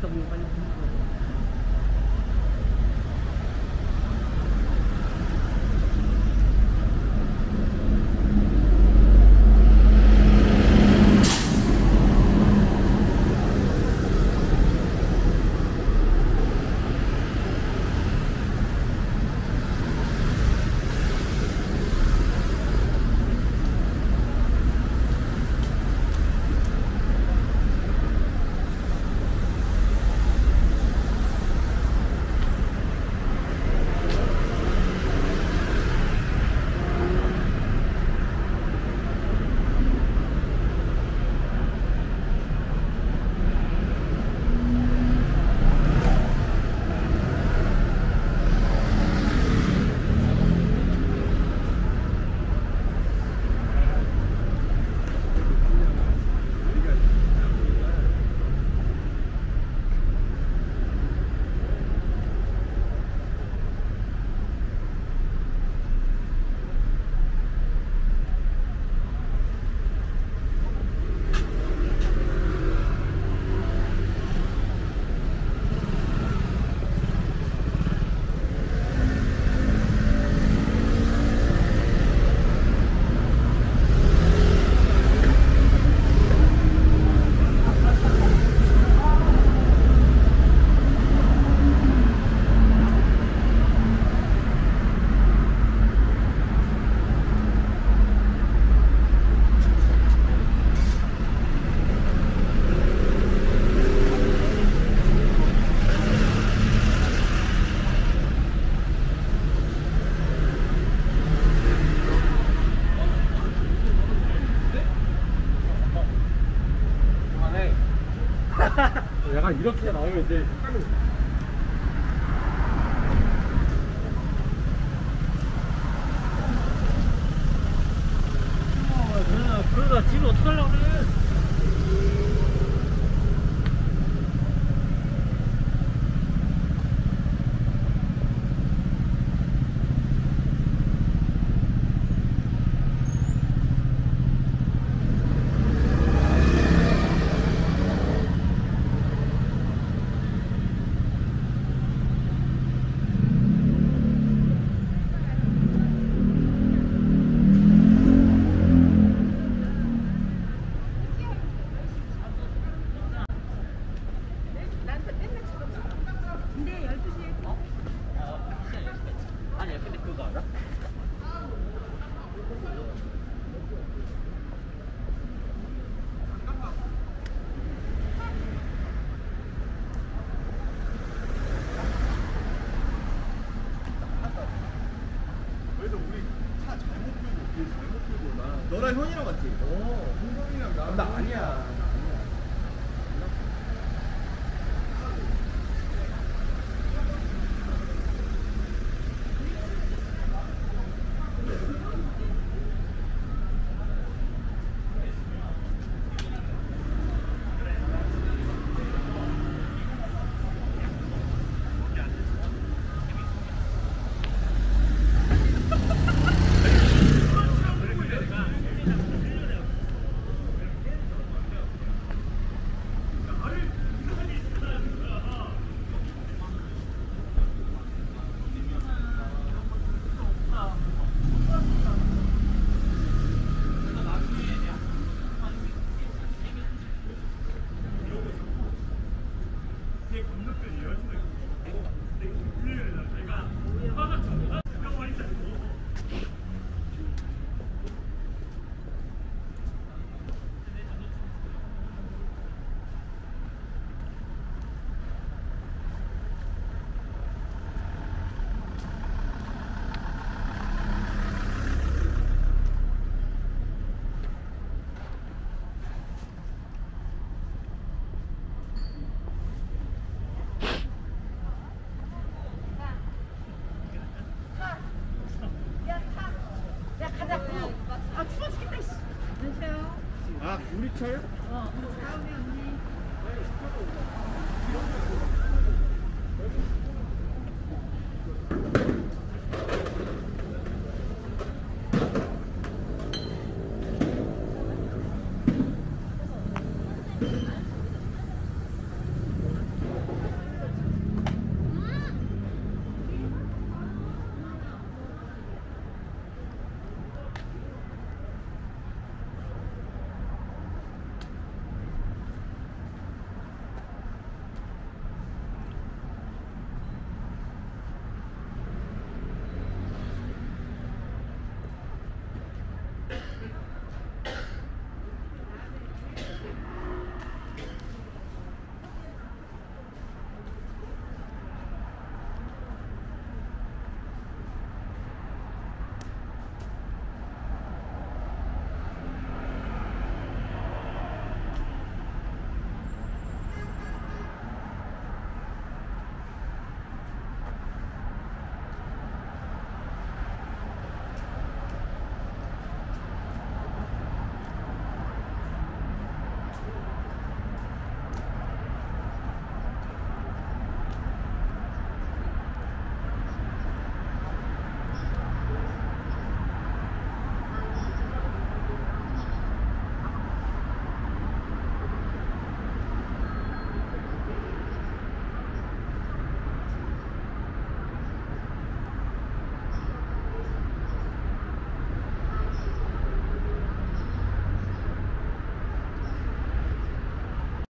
The. 우